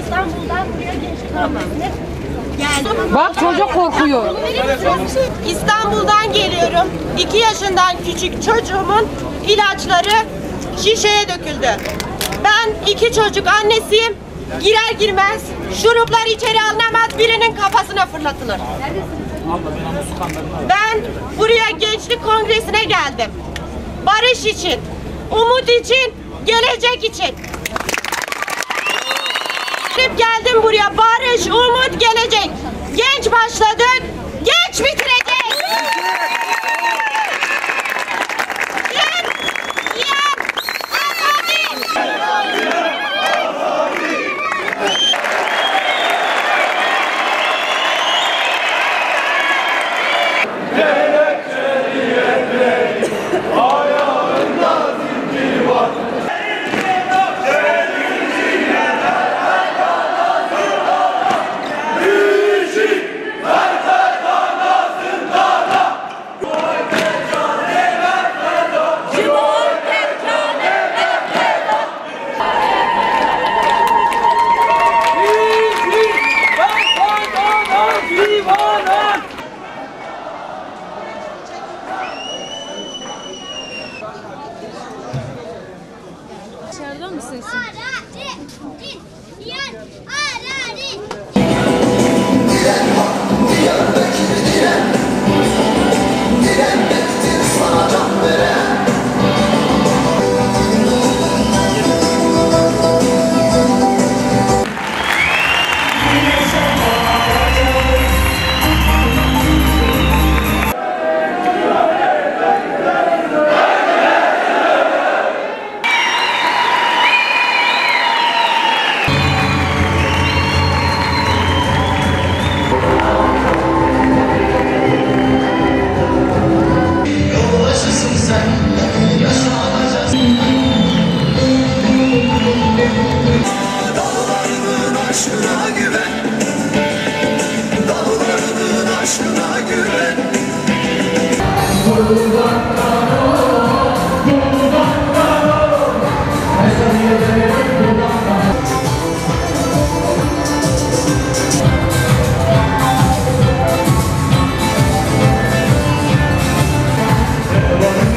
İstanbul'dan buraya gençlik kongresine geldim. Bak çocuk korkuyor. İstanbul'dan geliyorum. 2 yaşından küçük çocuğumun ilaçları şişeye döküldü. Ben iki çocuk annesiyim. Girer girmez şuruplar içeri alınamaz birinin kafasına fırlatılır. Ben buraya gençlik kongresine geldim. Barış için, umut için, gelecek için. Hep geldim buraya barış, umut, gelecek. Genç başladık, genç bitirecek. Dışarıda mısın Arari, aşkına güven Uzaktan ol, uzaktan ol Mesajı verin uzaktan Yalan,